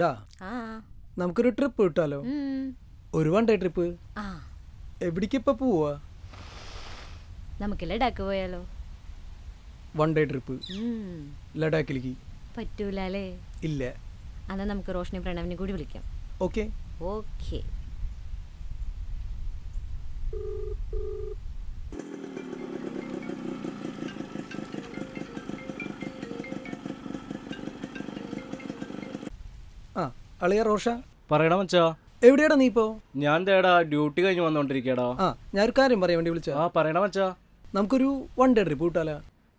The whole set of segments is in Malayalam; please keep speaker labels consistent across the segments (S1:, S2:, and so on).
S1: ഡാ നമുക്കൊരു ട്രിപ്പ് കിട്ടാലോ? ഒരു വൺ ഡേ ട്രിപ്പ് എവിടേക്ക് ഇപ്പൊ പോവാ?
S2: നമുക്ക് ലഡാക്ക് പോയാലോ?
S1: One day trip. ലഡാക്കിലേക്ക്.
S2: പറ്റൂലേ
S1: ഇല്ല.
S2: അതാ നമുക്ക് റോഷനി പ്രണവിനെ കൂടി വിളിക്കാം.
S1: ഓക്കെ
S2: ഓക്കെ
S1: അളിയ റോഷ.
S3: പറയണ മച്ചാ.
S1: എവിടെയാടാ നീ ഇപ്പോ?
S3: ഞാൻ തേടാ ഡ്യൂട്ടി കഴിഞ്ഞ് വന്നോണ്ടിരിക്കടാ.
S1: ആ ഞാൻ ഒരു കാര്യം പറയാൻ വേണ്ടി വിളിച്ചാ
S3: ആ പറയടാ മച്ചാ.
S1: നമുക്കൊരു വൺ ഡേ ട്രിപ്പ് കിട്ടാലോ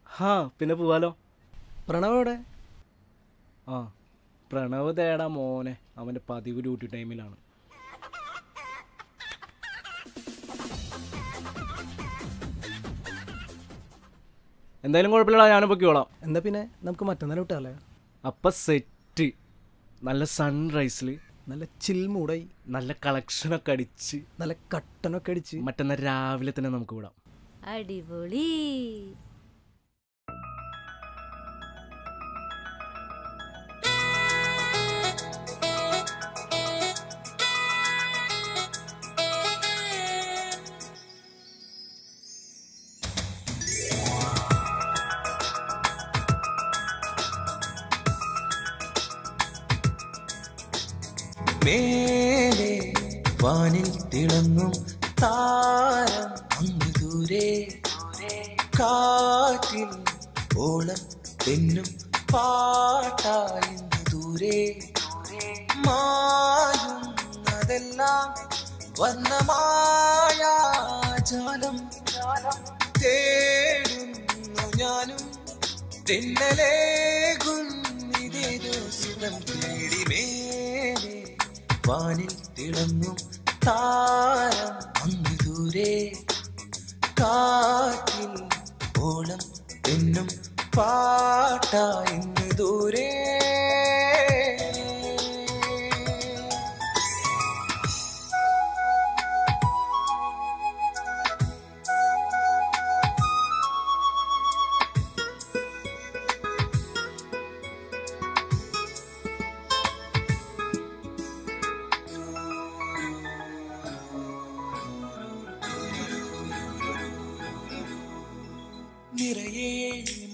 S3: ഹാ പിന്നെ പോവാലോ?
S1: പ്രണവ് എവിടെ?
S3: ആ പ്രണവ് തേടാ മോനെ അവന്റെ പതിവ് ഡ്യൂട്ടി ടൈമിലാണ്. എന്തായാലും കുഴപ്പമില്ലടാ ഞാനും പൊക്കിക്കോളാം
S1: എന്താ പിന്നെ? നമുക്ക് മറ്റന്നാൾ വിട്ടാലേ?
S3: അപ്പം സെറ്റ് നല്ല സൺറൈസിൽ
S1: നല്ല ചിൽ മൂടായി
S3: നല്ല കളക്ഷനൊക്കെ അടിച്ച്
S1: നല്ല കട്ടനൊക്കെ അടിച്ച്.
S3: മറ്റന്നാൾ രാവിലെ തന്നെ നമുക്ക് വിടാം.
S2: അടിപൊളി.
S4: മേലെ വാനിൽ തിളങ്ങും താരം അങ്ങ് ദൂരെ. കാറ്റിൽ ഓളം തെന്നും പാട്ടായി ദൂരെ. മായുന്നതെല്ലാം വന്ന മായാജാലം തേടുന്നു ഞാനും. തെന്നലേകും ഇതേതോ സുഖം തേടി. വാനിൽ തിളങ്ങും താരം അങ്ങ് ദൂരെ. കാറ്റിൽ ഓളം എന്നും പാട്ടായിന്ന് ദൂരെ. നിറയെ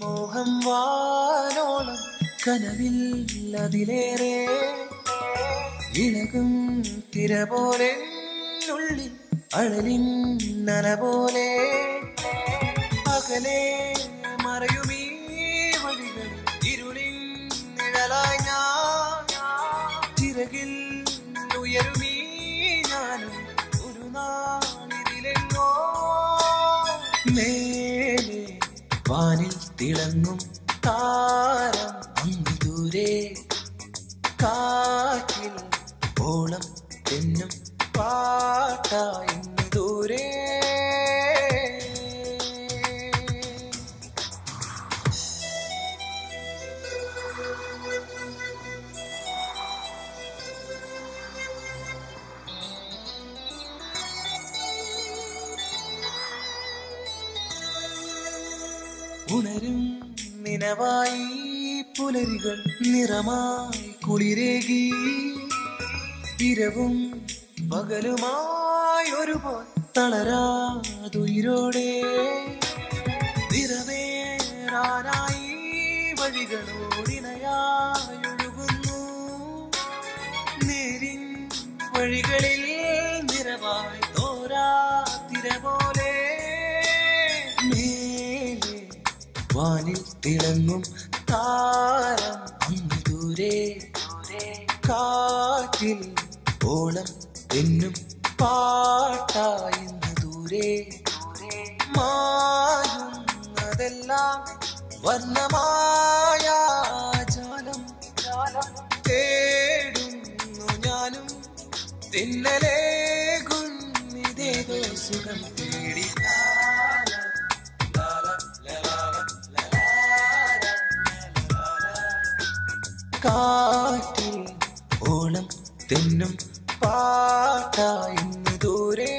S4: മോഹം വാനോളം കനവിൽ അതിലേറെ ഇളകും തിര പോലെ ഉള്ളിൽ അഴലിൻ നന പോലെ. അകലെ മറയുമീ വഴികൾ ഇരുളിൻ നിഴലായി ഞാൻ. തിരകിൽ ഉയരുമീ ഞാനും ഒരു നാളിതിലെങ്ങോ തിളങ്ങും താരം അങ്ങ് ദൂരെ. കാറ്റിൽ ഓളം എന്നും പാട്ടായിന്ന് ഉണരും നിനവായി പുലരികൾ നിറമായി കുളിരേകി. ഇരവും പകലുമായി ഒരുപോൽ തളരാതുയിരോടെ. നിറവേറാനായി വഴികളോടിണയായി ഒഴുകുന്നു നേരിൻ വഴികളിൽ നിറവായി തോരാതിര പോലെ വാനിൽ തിളങ്ങും താരം ദൂരെ. കാറ്റിൽ ഓളം എന്നും പാട്ടായിന്ന് ദൂരെ. മായുന്നതെല്ലാം വർണമായ ജാലം തേടുന്നു ഞാനും. തിന്നലേ ഇതേതോ സുഖം തേടി തെന്നും പാട്ടായി ദൂരെ.